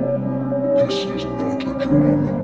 This is not a drama.